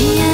Yeah.